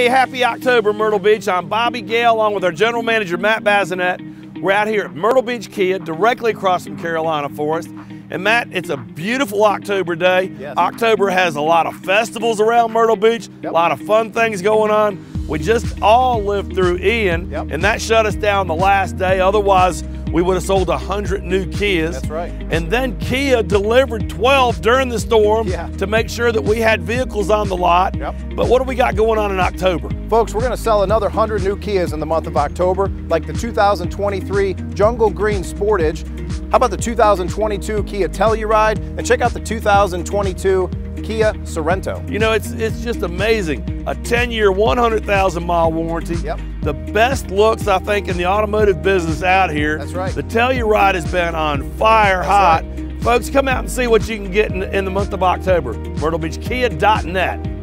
Hey, happy October, Myrtle Beach. I'm Bobby Gale along with our general manager, Matt Bazinet. We're out here at Myrtle Beach Kia, directly across from Carolina Forest. And Matt, it's a beautiful October day. Yes. October has a lot of festivals around Myrtle Beach, Yep. a lot of fun things going on. We just all lived through Ian, Yep. and that shut us down the last day. Otherwise, we would have sold 100 new Kias. That's right. And then Kia delivered 12 during the storm Yeah. to make sure that we had vehicles on the lot. Yep. But what do we got going on in October? Folks, we're going to sell another 100 new Kias in the month of October, like the 2023 Jungle Green Sportage. How about the 2022 Kia Telluride? And check out the 2022 Kia Sorento. You know, it's it's just amazing. A 10-year, 100,000 mile warranty. Yep. The best looks, I think, in the automotive business out here. That's right. The Telluride has been on fire hot. Folks, come out and see what you can get in, in the month of October. MyrtleBeachKia.net.